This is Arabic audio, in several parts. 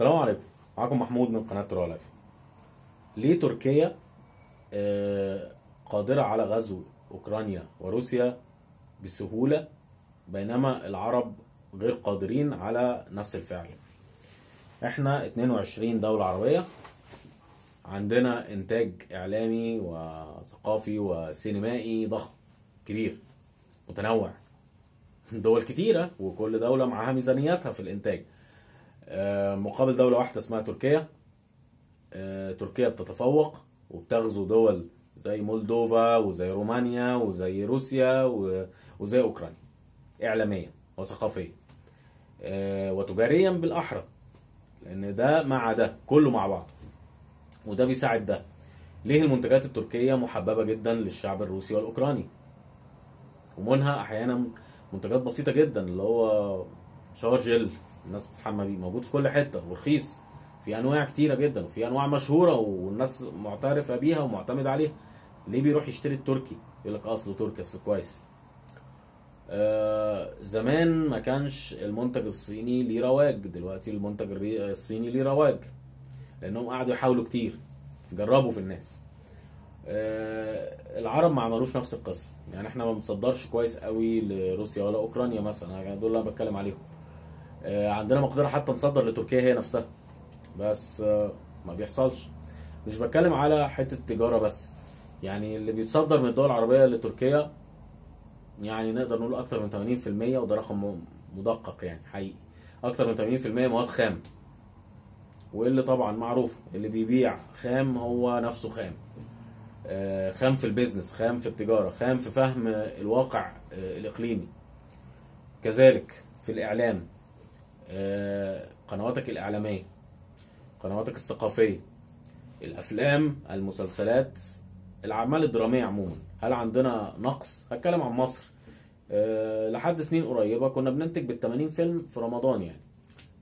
السلام عليكم. معاكم محمود من قناة ترى ليه تركيا آه، قادرة على غزو أوكرانيا وروسيا بسهولة بينما العرب غير قادرين على نفس الفعل؟ إحنا 22 دولة عربية عندنا إنتاج إعلامي وثقافي وسينمائي ضخم كبير متنوع. دول كتيرة وكل دولة معاها ميزانياتها في الإنتاج. مقابل دولة واحدة اسمها تركيا. آه، تركيا بتتفوق وبتغزو دول زي مولدوفا وزي رومانيا وزي روسيا وزي أوكرانيا اعلاميا وثقافيا. آه، وتجاريا بالأحرى لأن ده مع ده كله مع بعض وده بيساعد ده. ليه المنتجات التركية محببة جدا للشعب الروسي والأوكراني؟ ومنها أحيانا منتجات بسيطة جدا اللي هو شاور جل الناس بتتحمى بيه موجود في كل حتة ورخيص في أنواع كتيرة جدا وفي أنواع مشهورة والناس معترفة بيها ومعتمدة عليها. ليه بيروح يشتري التركي؟ يقول لك أصله تركي أصله كويس. آه زمان ما كانش المنتج الصيني ليه رواج دلوقتي المنتج الصيني ليه رواج لأنهم قعدوا يحاولوا كتير جربوا في الناس. آه، العرب ما عملوش نفس القصة يعني إحنا ما بنصدرش كويس قوي لروسيا ولا أوكرانيا مثلا دول اللي أنا بتكلم عليهم. عندنا مقدرة حتى نصدر لتركيا هي نفسها. بس آه، ما بيحصلش. مش بتكلم على حتة التجاره بس. يعني اللي بيتصدر من الدول العربية لتركيا يعني نقدر نقول أكتر من 80% وده رقم مدقق يعني حقيقي. أكتر من 80% مواد خام. واللي طبعا معروف اللي بيبيع خام هو نفسه خام. آه، خام في البيزنس خام في التجارة خام في فهم الواقع آه، الإقليمي. كذلك في الإعلام. آه، قنواتك الإعلامية قنواتك الثقافية الأفلام المسلسلات الأعمال الدرامية عموما. هل عندنا نقص؟ هتكلم عن مصر. آه، لحد سنين قريبة كنا بننتج بال 80 فيلم في رمضان يعني.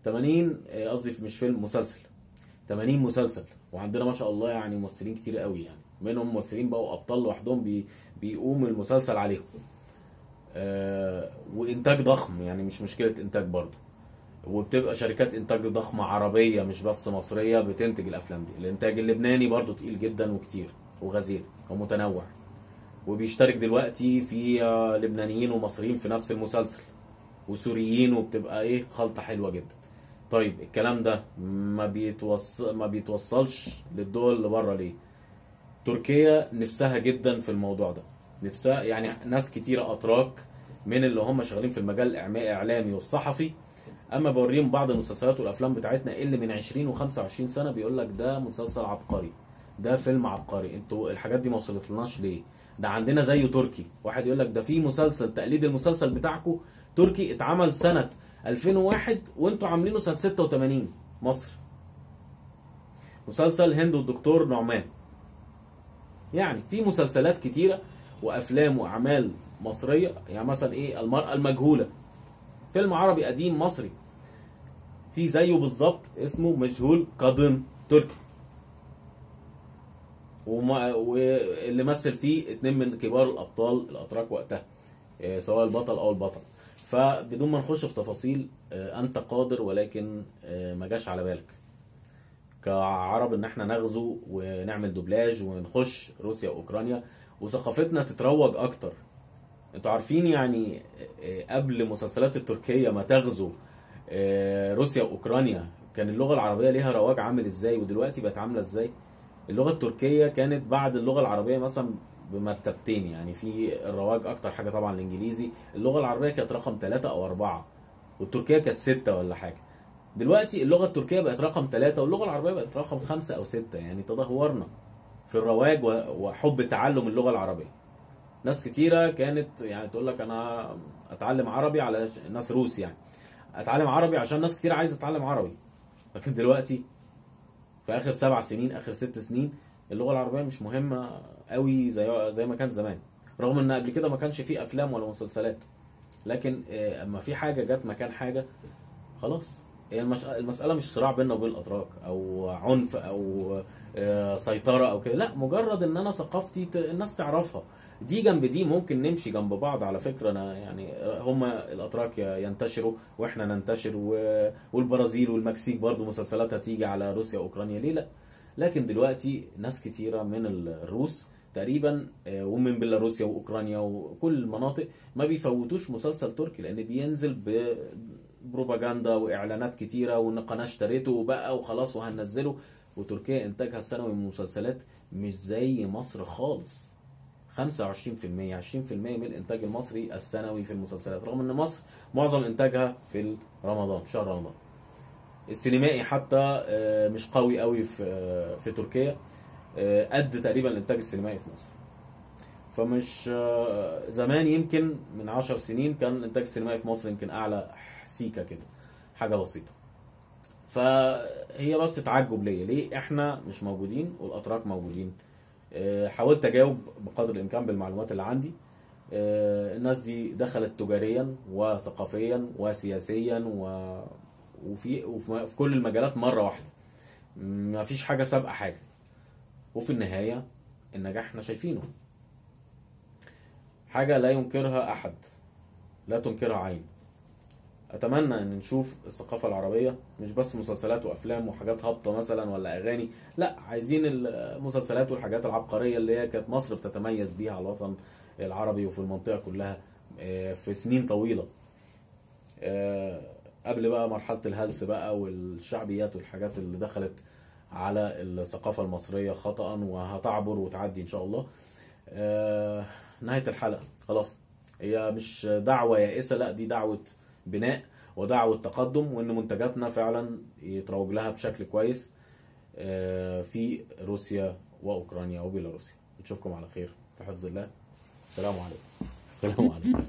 80 آه، قصدي مش فيلم مسلسل. 80 مسلسل. وعندنا ما شاء الله يعني ممثلين كتير قوي يعني. منهم ممثلين بقوا أبطال لوحدهم بي بيقوم المسلسل عليهم. آه وإنتاج ضخم يعني مش مشكلة إنتاج برضه. وبتبقى شركات إنتاج ضخمة عربية مش بس مصرية بتنتج الأفلام دي. الإنتاج اللبناني برضه تقيل جدا وكتير وغزير ومتنوع. وبيشترك دلوقتي في آه، لبنانيين ومصريين في نفس المسلسل. وسوريين وبتبقى إيه خلطة حلوة جدا. طيب الكلام ده ما بيتوصل ما بيتوصلش للدول اللي بره ليه؟ تركيا نفسها جدا في الموضوع ده. نفسها يعني ناس كتيرة أتراك من اللي هم شغالين في المجال الاعلامي والصحفي أما بوريهم بعض المسلسلات والأفلام بتاعتنا اللي من 20 و25 سنة بيقول لك ده مسلسل عبقري ده فيلم عبقري أنتوا الحاجات دي ما وصلتلناش ليه؟ ده عندنا زيه تركي واحد يقول لك ده في مسلسل تقليد المسلسل بتاعكم تركي اتعمل سنة 2001 وانتوا عاملينه سنة 86 مصر. مسلسل هند والدكتور نعمان. يعني في مسلسلات كتيرة وأفلام وأعمال مصرية يعني مثلا إيه المرأة المجهولة. فيلم عربي قديم مصري. في زيه بالظبط اسمه مجهول قادم تركي. وما واللي مثل فيه اتنين من كبار الأبطال الأتراك وقتها إيه، سواء البطل أو البطل. فبدون ما نخش في تفاصيل آه، أنت قادر ولكن آه، ما جاش على بالك. كعرب إن إحنا نغزو ونعمل دوبلاج ونخش روسيا وأوكرانيا وثقافتنا تتروج أكتر. أنتوا عارفين يعني آه، قبل مسلسلات التركية ما تغزو آه، روسيا وأوكرانيا كان اللغة العربية ليها رواج عامل إزاي؟ ودلوقتي بقت عاملة إزاي؟ اللغة التركية كانت بعد اللغة العربية مثلا بمرتبتين يعني في الرواج أكتر حاجة طبعا الإنجليزي اللغة العربية كانت رقم ثلاثة أو أربعة والتركية كانت ستة ولا حاجة. دلوقتي اللغة التركية بقت رقم ثلاثة واللغة العربية بقت رقم خمسة أو ستة يعني تدهورنا في الرواج وحب تعلم اللغة العربية. ناس كتيرة كانت يعني تقول لك أنا أتعلم عربي على ناس روس يعني. أتعلم عربي عشان ناس كتير عايزة تتعلم عربي. لكن دلوقتي في آخر سبع سنين آخر ست سنين اللغة العربية مش مهمة قوي زي زي ما كان زمان. رغم إن قبل كده ما كانش فيه أفلام ولا مسلسلات. لكن آه، أما في حاجة جت مكان حاجة خلاص. هي. المسألة مش صراع بيننا وبين الأتراك أو عنف أو آه، سيطرة أو كده. لا مجرد إن أنا ثقافتي. الناس تعرفها. دي جنب دي ممكن نمشي جنب بعض على فكرة. أنا يعني هما الأتراك ينتشروا وإحنا ننتشر والبرازيل والمكسيك برضو مسلسلاتها تيجي على روسيا وأوكرانيا ليه لأ؟ لكن دلوقتي ناس كتيرة من الروس تقريبا آه، ومن بيلاروسيا وأوكرانيا وكل المناطق ما بيفوتوش مسلسل تركي لأن بينزل ببروباجندا وإعلانات كتيرة وان قناه اشتريته بقى وخلاص وهننزله. وتركيا إنتاجها السنوي من المسلسلات مش زي مصر خالص. 25% 20% من الانتاج المصري السنوي في المسلسلات رغم إن مصر معظم إنتاجها في رمضان شهر رمضان. السينمائي حتى آه، مش قوي قوي في آه، في تركيا آه، قد تقريبا الإنتاج السينمائي في مصر. فمش زمان يمكن من عشر سنين كان الإنتاج السينمائي في مصر يمكن أعلى سيكا كده حاجة بسيطة. فهي بس تعجب ليا. ليه؟ إحنا مش موجودين والأتراك موجودين. حاولت أجاوب بقدر الإمكان بالمعلومات اللي عندي. آه، الناس دي دخلت تجاريا وثقافيا وسياسيا و... وفي وفي في كل المجالات مرة واحدة. ما فيش حاجة سابقة حاجة. وفي النهاية النجاح إحنا شايفينه. حاجة لا ينكرها أحد. لا تنكرها عين. أتمنى إن نشوف الثقافة العربية مش بس مسلسلات وأفلام وحاجات هابطة مثلا ولا أغاني لا عايزين المسلسلات والحاجات العبقرية اللي هي كانت مصر بتتميز بيها على الوطن العربي وفي المنطقة كلها آه، في سنين طويلة. آه، قبل بقى مرحلة الهلس بقى والشعبيات والحاجات اللي دخلت على الثقافة المصرية خطا وهتعبر وتعدي إن شاء الله. آه، نهاية الحلقة خلاص. هي مش دعوة يائسة لا دي دعوة بناء ودعوة تقدم وإن منتجاتنا فعلا يتروج لها بشكل كويس آه، في روسيا وأوكرانيا وبيلاروسيا. نشوفكم على خير. في حفظ الله. السلام عليكم. السلام عليكم.